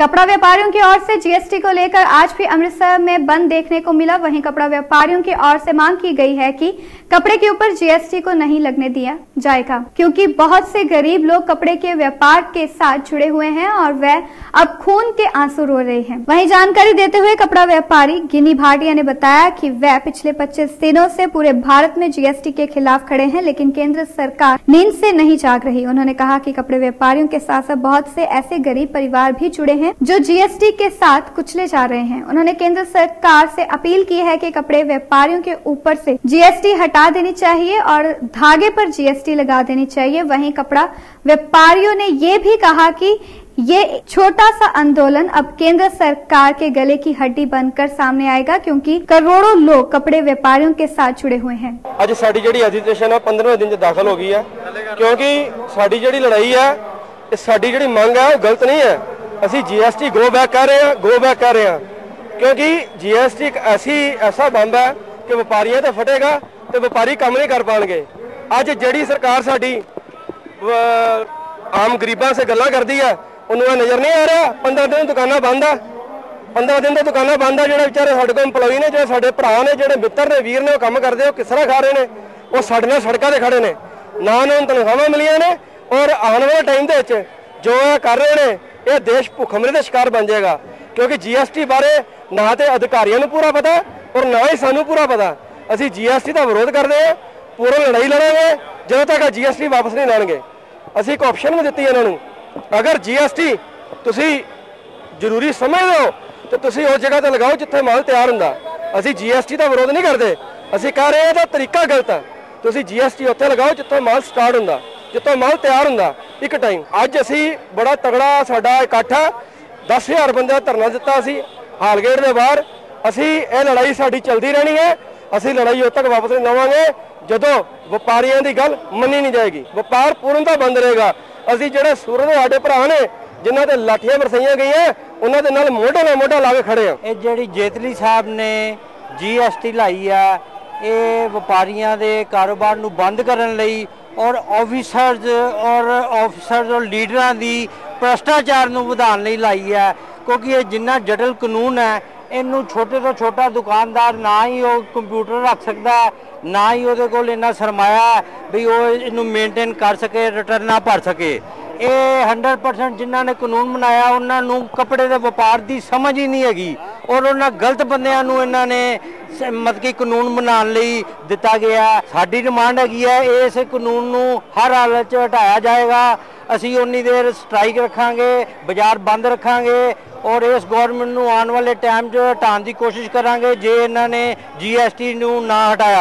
कपड़ा व्यापारियों की ओर से जीएसटी को लेकर आज भी अमृतसर में बंद देखने को मिला। वहीं कपड़ा व्यापारियों की ओर से मांग की गई है कि कपड़े के ऊपर जीएसटी को नहीं लगने दिया जाएगा, क्योंकि बहुत से गरीब लोग कपड़े के व्यापार के साथ जुड़े हुए हैं और वह अब खून के आँसू रो रहे हैं। वहीं जानकारी देते हुए कपड़ा व्यापारी गिनी भाटिया ने बताया की वह पिछले 25 दिनों से पूरे भारत में जीएसटी के खिलाफ खड़े हैं, लेकिन केंद्र सरकार नींद से नहीं जाग रही। उन्होंने कहा कि कपड़े व्यापारियों के साथ साथ बहुत से ऐसे गरीब परिवार भी जुड़े हैं जो जीएसटी के साथ कुचले जा रहे हैं उन्होंने केंद्र सरकार से अपील की है कि कपड़े व्यापारियों के ऊपर से जीएसटी हटा देनी चाहिए और धागे पर जीएसटी लगा देनी चाहिए वहीं कपड़ा व्यापारियों ने ये भी कहा कि ये छोटा सा आंदोलन अब केंद्र सरकार के गले की हड्डी बनकर सामने आएगा क्योंकि करोड़ों लोग कपड़े व्यापारियों के साथ जुड़े हुए हैं ਅੱਜ ਸਾਡੀ ਜਿਹੜੀ ਐਜੀਟੇਸ਼ਨ ਆ 15ਵੇਂ ਦਿਨ 'ਚ ਦਾਖਲ ਹੋ ਗਈ ਹੈ ਕਿਉਂਕਿ ਸਾਡੀ ਜਿਹੜੀ ਲੜਾਈ ਹੈ ਇਹ ਸਾਡੀ ਜਿਹੜੀ ਮੰਗ ਹੈ ਉਹ ਗਲਤ ਨਹੀਂ ਹੈ ਅਸੀਂ ਜੀਐਸਟੀ ਗੋ ਬੈਕ ਕਰ ਰਹੇ ਹਾਂ ਗੋ ਬੈਕ ਕਰ ਰਹੇ ਹਾਂ। ਕਿਉਂਕਿ ਜੀਐਸਟੀ ਇੱਕ ਐਸੀ, ਐਸਾ ਬੰਬ ਹੈ ਕਿ ਵਪਾਰੀਆਂ ਤੇ ਫਟੇਗਾ ਤੇ ਵਪਾਰੀ ਕੰਮ ਨਹੀਂ ਕਰ ਪਾਣਗੇ। ਅੱਜ ਜਿਹੜੀ ਸਰਕਾਰ ਸਾਡੀ ਆਮ ਗਰੀਬਾਂ ਸੇ ਗੱਲਾਂ ਕਰਦੀ ਹੈ, ਉਹਨੂੰ ਇਹ ਨਜ਼ਰ ਨਹੀਂ ਆ ਰਿਹਾ 15 ਦਿਨ ਦੁਕਾਨਾਂ ਬੰਦ ਆ। 15 ਦਿਨ ਤੋਂ ਦੁਕਾਨਾਂ ਬੰਦ ਆ, ਜਿਹੜੇ ਵਿਚਾਰੇ ਸਾਡੇ ਕੋਲ EMPLOYE ਨੇ, ਜਿਹੜੇ ਸਾਡੇ ਭਰਾ ਨੇ, ਜਿਹੜੇ ਮਿੱਤਰ ਨੇ, ਵੀਰ ਨੇ, ਉਹ ਕੰਮ ਕਰਦੇ, ਉਹ ਕਿਸ ਤਰ੍ਹਾਂ ਖਾ ਰਹੇ ਨੇ, ਉਹ ਸਾਡੇ ਨਾਲ ਸੜਕਾਂ ਤੇ ਖੜੇ ਨੇ। ਨਾ ਉਹਨਾਂ ਨੂੰ ਤਨਖਾਹਾਂ ਮਿਲੀਆਂ ਨੇ ਔਰ ਆਉਣ ਵਾਲੇ ਟਾਈਮ ਦੇ ਵਿੱਚ ਜੋ ਇਹ ਕਰ ਰਹੇ ਨੇ, ਇਹ ਦੇਸ਼ ਭੁੱਖਮਰੀ ਦਾ ਸ਼ਿਕਾਰ ਬਣ ਜਾਏਗਾ। ਕਿਉਂਕਿ ਜੀਐਸਟੀ ਬਾਰੇ ਨਾ ਤੇ ਅਧਿਕਾਰੀਆਂ ਨੂੰ ਪੂਰਾ ਪਤਾ ਔਰ ਨਾ ਹੀ ਸਾਨੂੰ ਪੂਰਾ ਪਤਾ। ਅਸੀਂ ਜੀਐਸਟੀ ਦਾ ਵਿਰੋਧ ਕਰਦੇ ਹਾਂ, ਪੂਰਾ ਲੜਾਈ ਲੜਾਂਗੇ, ਜਦੋਂ ਤੱਕ ਜੀਐਸਟੀ ਵਾਪਸ ਨਹੀਂ ਲੈਣਗੇ ਅਸੀਂ ਇੱਕ ਆਪਸ਼ਨ ਵੀ ਦਿੱਤੀ ਇਹਨਾਂ ਨੂੰ। ਅਗਰ ਜੀਐਸਟੀ ਤੁਸੀਂ ਜ਼ਰੂਰੀ ਸਮਝਦੇ ਹੋ, ਤੇ ਤੁਸੀਂ ਉਸ ਜਗ੍ਹਾ ਤੇ ਲਗਾਓ ਜਿੱਥੇ ਮਾਲ ਤਿਆਰ ਹੁੰਦਾ। ਅਸੀਂ ਜੀਐਸਟੀ ਦਾ ਵਿਰੋਧ ਨਹੀਂ ਕਰਦੇ। ਅਸੀਂ ਕਹਿ ਰਹੇ ਹਾਂ ਇਹਦਾ ਤਰੀਕਾ ਗਲਤ ਹੈ। ਤੁਸੀਂ ਜੀਐਸਟੀ ਉੱਥੇ ਲਗਾਓ ਜਿੱਥੋਂ ਮਾਲ ਸਟਾਰਟ ਹੁੰਦਾ, ਜਿੱਥੋਂ ਮਾਲ ਤਿਆਰ ਹੁੰਦਾ। ਇੱਕ ਟਾਈਮ ਅੱਜ ਅਸੀਂ ਬੜਾ ਤਗੜਾ ਸਾਡਾ ਇਕੱਠ ਹੈ 10000 ਬੰਦੇ ਦਾ ਧਰਨਾ ਦਿੱਤਾ ਅਸੀਂ ਹਾਲਗੇਟ ਦੇ ਬਾਹਰ। ਅਸੀਂ ਇਹ ਲੜਾਈ ਸਾਡੀ ਚੱਲਦੀ ਰਹਿਣੀ ਹੈ। ਅਸੀਂ ਲੜਾਈ ਉਦੋਂ ਤੱਕ ਵਾਪਸ ਨਹੀਂ ਲਵਾਂਗੇ। ਜਦੋਂ ਵਪਾਰੀਆਂ ਦੀ ਗੱਲ ਮੰਨੀ ਨਹੀਂ ਜਾਏਗੀ। ਵਪਾਰ ਪੂਰਨ ਤਾਂ ਬੰਦ ਰਹੇਗਾ। ਅਸੀਂ ਜਿਹੜੇ ਸੂਰਜ ਦੇ ਸਾਡੇ ਭਰਾ ਨੇ, ਜਿਨ੍ਹਾਂ ਤੇ ਲਾਠੀਆਂ ਵਰਸਾਈਆਂ ਗਈਆਂ, ਉਹਨਾਂ ਦੇ ਨਾਲ ਮੋਢਾ ਨਾਲ ਮੋਢਾ ਲਾ ਕੇ ਖੜੇ ਆ। ਇਹ ਜਿਹੜੀ ਜੇਤਲੀ ਸਾਹਿਬ ਨੇ ਜੀਐਸਟੀ ਲਾਈ ਆ, ਇਹ ਵਪਾਰੀਆਂ ਦੇ ਕਾਰੋਬਾਰ ਨੂੰ ਬੰਦ ਕਰਨ ਲਈ ਔਰ ਆਫੀਸਰਸ ਔਰ ਆਫੀਸਰਸ ਔਰ ਲੀਡਰਾਂ ਦੀ ਭ੍ਰਸ਼ਟਾਚਾਰ ਨੂੰ ਵਧਾਉਣ ਲਈ ਲਾਈ ਹੈ, ਕਿਉਂਕਿ ਇਹ ਜਿੰਨਾ ਜਟਲ ਕਾਨੂੰਨ ਹੈ, ਇਹਨੂੰ ਛੋਟੇ ਤੋਂ ਛੋਟਾ ਦੁਕਾਨਦਾਰ ਨਾ ਹੀ ਉਹ ਕੰਪਿਊਟਰ ਰੱਖ ਸਕਦਾ ਨਾ ਹੀ ਉਹਦੇ ਕੋਲ ਇੰਨਾ ਸਰਮਾਇਆ ਵੀ ਉਹ ਇਹਨੂੰ ਮੇਨਟੇਨ ਕਰ ਸਕੇ ਰਿਟਰਨ ਨਾ ਭਰ ਸਕੇ। ਇਹ 100% ਜਿਨ੍ਹਾਂ ਨੇ ਕਾਨੂੰਨ ਬਣਾਇਆ, ਉਹਨਾਂ ਨੂੰ ਕੱਪੜੇ ਦੇ ਵਪਾਰ ਦੀ ਸਮਝ ਹੀ ਨਹੀਂ ਹੈਗੀ ਔਰ ਉਹਨਾਂ ਗਲਤ ਬੰਦਿਆਂ ਨੂੰ ਇਹਨਾਂ ਨੇ ਸ- ਮਤਲਬ ਕਿ ਕਾਨੂੰਨ ਬਣਾਉਣ ਲਈ ਦਿੱਤਾ ਗਿਆ। ਸਾਡੀ ਡਿਮਾਂਡ ਹੈਗੀ ਹੈ, ਇਸ ਕਾਨੂੰਨ ਨੂੰ ਹਰ ਹਾਲਤ 'ਚ ਹਟਾਇਆ ਜਾਏਗਾ। ਅਸੀਂ ਉਨੀ ਦੇਰ ਸਟ੍ਰਾਈਕ ਰੱਖਾਂਗੇ, ਬਾਜ਼ਾਰ ਬੰਦ ਰੱਖਾਂਗੇ ਔਰ ਇਸ ਗਵਰਨਮੈਂਟ ਨੂੰ ਆਉਣ ਵਾਲੇ ਟਾਈਮ 'ਚ ਹਟਾਉਣ ਦੀ ਕੋਸ਼ਿਸ਼ ਕਰਾਂਗੇ, ਜੇ ਇਹਨਾਂ ਨੇ ਜੀਐਸਟੀ ਨੂੰ ਨਾ ਹਟਾਇਆ।